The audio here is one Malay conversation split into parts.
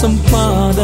ಸಂಪಾದ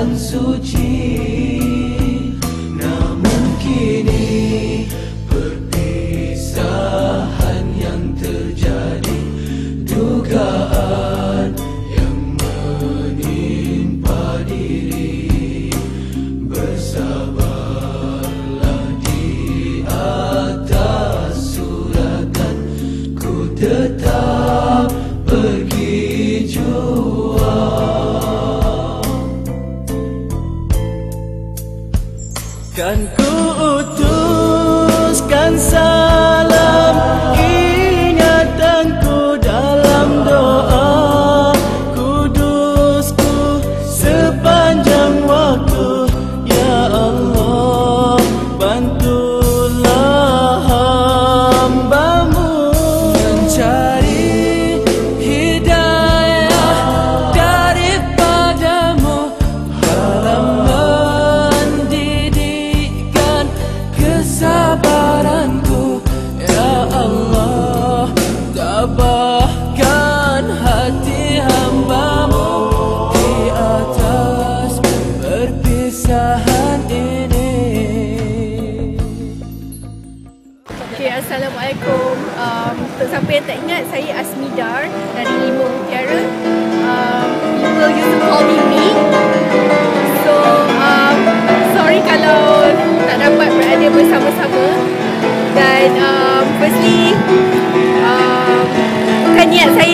jalinan yang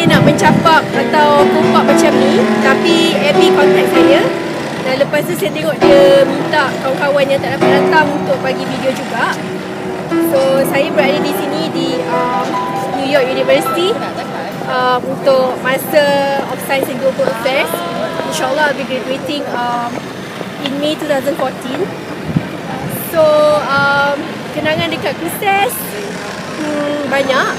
nak mencapak Atau kompak macam ni Tapi Abby contact saya Dan lepas tu saya tengok dia Minta kawan-kawan yang tak dapat datang Untuk bagi video juga So saya berada di sini di um, New York University um, untuk masa of Science and Global Affairs. InsyaAllah I'll be graduating um, in May 2014. So um, kenangan dekat Kuses hmm, banyak.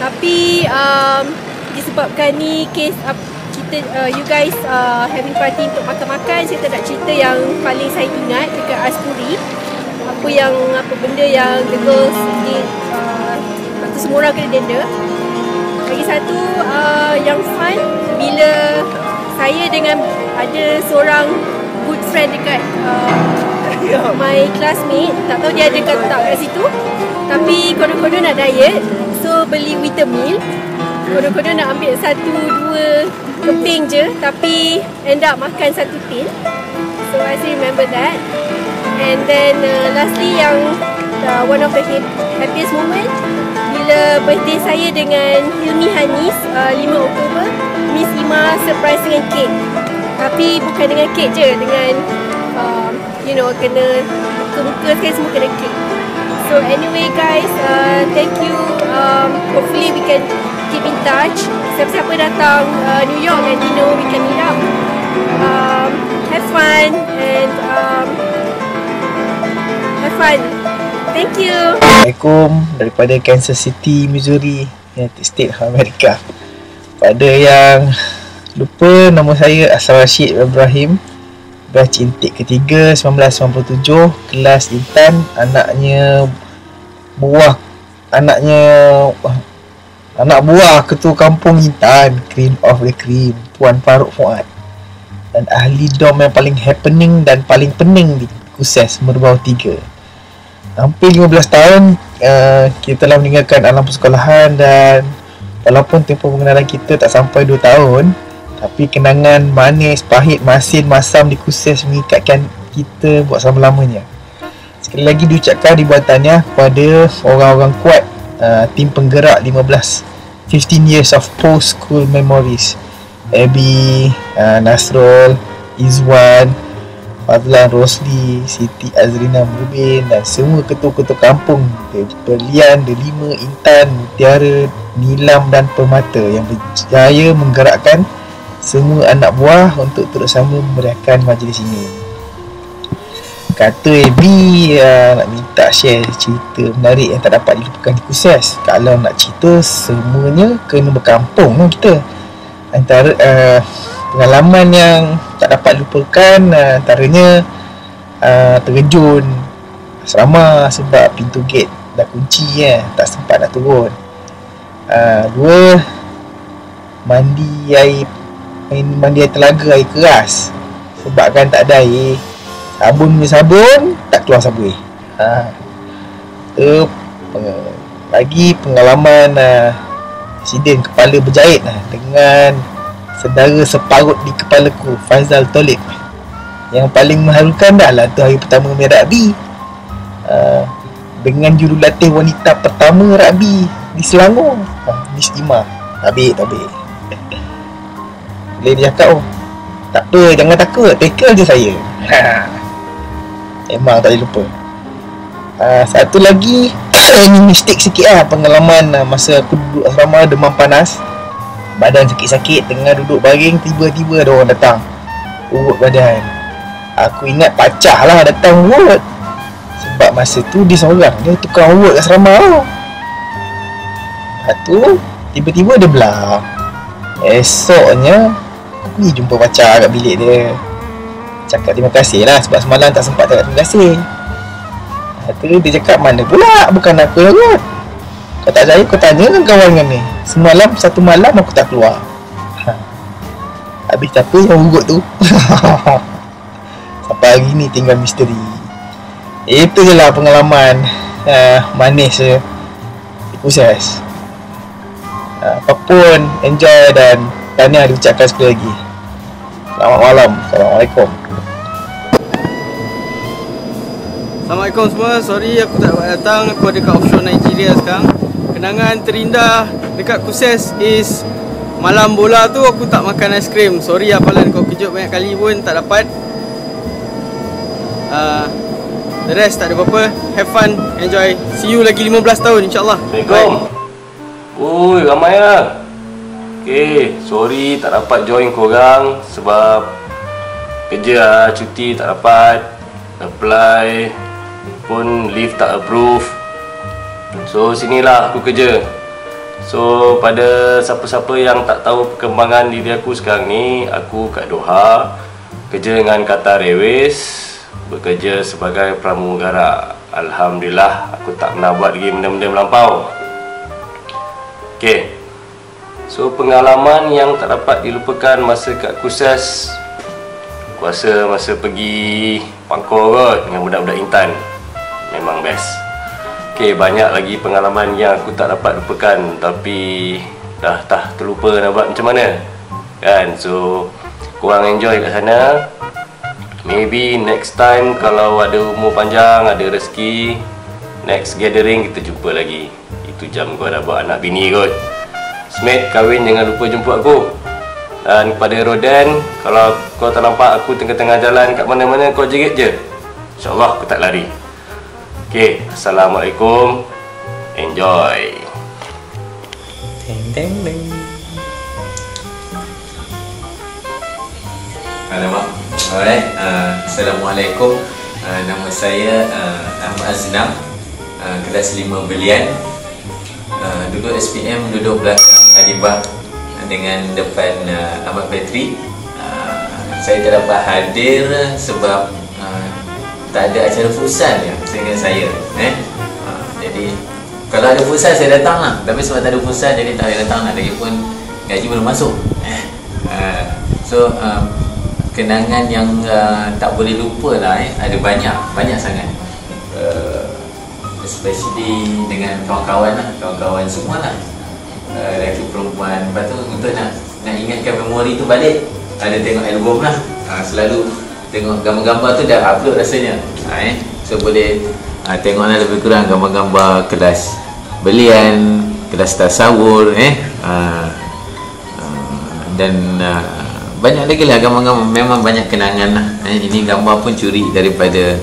Tapi um, disebabkan ni case uh, kita uh, you guys uh, having party untuk makan-makan. Saya tak nak cerita yang paling saya ingat dekat Aspuri. Apa yang apa benda yang the girls did uh, lepas semua orang kena denda. Lagi satu uh, yang fun bila saya dengan ada seorang good friend dekat uh, my classmate tak tahu dia ada ke tak kat situ tapi konon-konon nak diet so beli vitamin konon-konon nak ambil satu dua keping je tapi end up makan satu tin so I still remember that. And then uh, lastly yang uh, one of the happiest moment bila birthday saya dengan Hilmi Hanis uh, 5 Oktober Miss Ima surprise dengan kek tapi bukan dengan kek je dengan uh, you know kena muka-muka sekali semua kena kek so anyway guys uh, thank you. Um, hopefully we can keep in touch siapa-siapa datang uh, New York and Dino we can meet up um, have fun and um, Have fun. Thank you. Assalamualaikum daripada Kansas City, Missouri, United States Amerika. Pada yang lupa nama saya Asal Rashid Ibrahim. Batch intake ketiga 1997, kelas Intan, anaknya buah anaknya anak buah ketua kampung Intan, cream of the cream, Puan Faruk Fuad. Dan ahli dom yang paling happening dan paling pening di Kuses Merbau 3 hampir 15 tahun uh, kita telah meninggalkan alam persekolahan dan walaupun tempoh pengenalan kita tak sampai 2 tahun tapi kenangan manis, pahit, masin, masam di kuses mengikatkan kita buat selama-lamanya sekali lagi diucapkan ribuan kepada orang-orang kuat uh, tim penggerak 15 15 years of post school memories. Abby, uh, Nasrul, Izwan, Fadlan Rosli, Siti Azrina Mubin dan semua ketua-ketua kampung. Perlian, Delima, Intan, Mutiara, Nilam dan Permata yang berjaya menggerakkan semua anak buah untuk terus sama memeriahkan majlis ini. Kata Ebi uh, nak minta share cerita menarik yang tak dapat dilupakan di Kusias. Kalau nak cerita semuanya kena berkampung lah kita. Antara uh, pengalaman yang tak dapat lupakan uh, antaranya uh, terjun asrama sebab pintu gate dah kunci ya tak sempat nak turun uh, dua mandi air main mandi air telaga air keras sebab kan tak ada air sabun ni sabun tak keluar sabun. Ha. tu lagi pengalaman uh, insiden kepala berjahit uh, dengan Sedara separut di kepalaku Faizal Tolib. Yang paling mengharukan dah lah tu hari pertama main rugby. Uh, Dengan jurulatih wanita pertama rugby Di Selangor. Uh, Miss Ima Tabik, tabik Boleh dia cakap oh. Tak apa, jangan takut Tackle je saya Memang tak boleh lupa. Uh, Satu lagi Ini mistake sikit lah Pengalaman uh, masa aku duduk asrama demam panas. Badan sakit-sakit Tengah duduk baring Tiba-tiba ada orang datang. Urut badan. Aku ingat pacah lah datang urut. Sebab masa tu dia seorang Dia tukang urut kat serama Lepas tu Tiba-tiba dia belah. Esoknya Aku pergi jumpa pacar kat bilik dia Cakap terima kasih lah Sebab semalam tak sempat cakap terima kasih. Lepas tu dia cakap mana pula? Bukan aku yang urut kau tak percaya kau tanya dengan kawan dengan ni. Semalam satu malam aku tak keluar. Ha. Habis siapa yang ugut tu? Sampai hari ni tinggal misteri. Itu je lah pengalaman uh, Manis je. Proses. Uh, apapun enjoy dan tahniah diucapkan sekali lagi selamat malam assalamualaikum Assalamualaikum semua. Sorry aku tak dapat datang. Aku ada kat offshore Nigeria sekarang. Kenangan terindah dekat Kuses is malam bola tu aku tak makan aiskrim. Sorry apalan kau kejut banyak kali pun tak dapat. Uh, the rest tak ada apa-apa. Have fun, enjoy. See you lagi 15 tahun insyaAllah. Assalamualaikum. Ui, ramai lah. Okay, sorry tak dapat join korang sebab kerja lah, cuti tak dapat. Apply pun leave tak approve. So, sinilah aku kerja. So, pada siapa-siapa yang tak tahu perkembangan diri aku sekarang ni, aku kat Doha, kerja dengan Qatar Airways, bekerja sebagai pramugara. Alhamdulillah, aku tak pernah buat lagi benda-benda melampau. Okay. So pengalaman yang tak dapat dilupakan masa kat Kusas Kuasa masa pergi Pangkor kot dengan budak-budak Intan Memang best. Okay banyak lagi pengalaman yang aku tak dapat lupakan Tapi dah tak terlupa nak buat macam mana Kan? So Korang enjoy kat sana. Maybe next time kalau ada umur panjang, ada rezeki Next gathering kita jumpa lagi. Itu jam kau dah buat anak bini kot Smith kahwin jangan lupa jemput aku Dan kepada Rodan Kalau kau tak nampak aku tengah-tengah jalan kat mana-mana kau jerit je InsyaAllah aku tak lari Okay, Assalamualaikum Enjoy Deng deng deng. Alamak. Alright. Uh, Assalamualaikum. Uh, nama saya uh, Ahmad Aznam. Uh, kelas 5 Belian. Uh, duduk SPM, duduk belakang Uh, dengan depan uh, Ahmad Petri. Uh, saya tak dapat hadir sebab uh, tak ada acara futsal ya dengan saya. Eh? Uh, jadi kalau ada futsal saya datang lah Tapi sebab tak ada futsal jadi tak boleh datang lah Lagipun gaji belum masuk uh, So um, kenangan yang uh, tak boleh lupa lah eh. Ada banyak, banyak sangat uh, Especially dengan kawan-kawan lah Kawan-kawan semua lah uh, Lelaki perempuan. Lepas tu untuk nak, nak ingatkan memori tu balik. Ada tengok album lah. Uh, Selalu tengok gambar-gambar tu dah upload rasanya. Uh, eh. So boleh uh, tengoklah lebih kurang gambar-gambar kelas belian kelas tasawur eh? Uh, uh, dan uh, banyak lagi lah gambar-gambar. Memang banyak kenangan lah. Eh, ini gambar pun curi daripada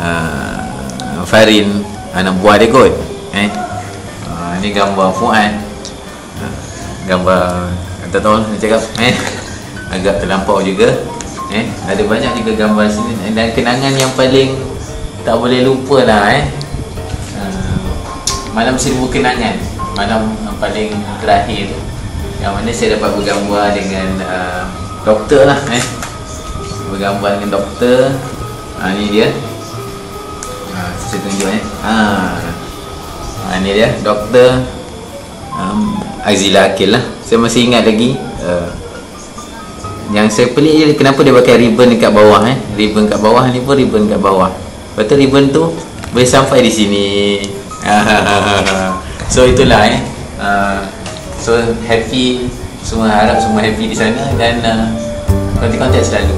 uh, Farin anak buah dia kot eh? Uh, ini gambar Fuad gambar. Tak tahu nak cakap eh agak terlampau juga. Eh ada banyak juga gambar sini. Dan kenangan yang paling tak boleh lupa lah eh. Malam seribu kenangan. Malam paling terakhir. Tu yang mana saya dapat bergambar dengan uh, doktor lah eh. Bergambar dengan doktor. Ha, ni dia. Ha, saya tunjuk eh. Ha. ha ni dia doktor um, Azila Akil lah. Saya masih ingat lagi uh, yang saya pelik je kenapa dia pakai ribbon dekat bawah eh? Ribbon kat bawah ni pun ribbon kat bawah. Lepas tu ribbon tu boleh sampai di sini. So itulah eh. Uh, so happy semua harap semua happy di sana dan uh, kontak-kontak selalu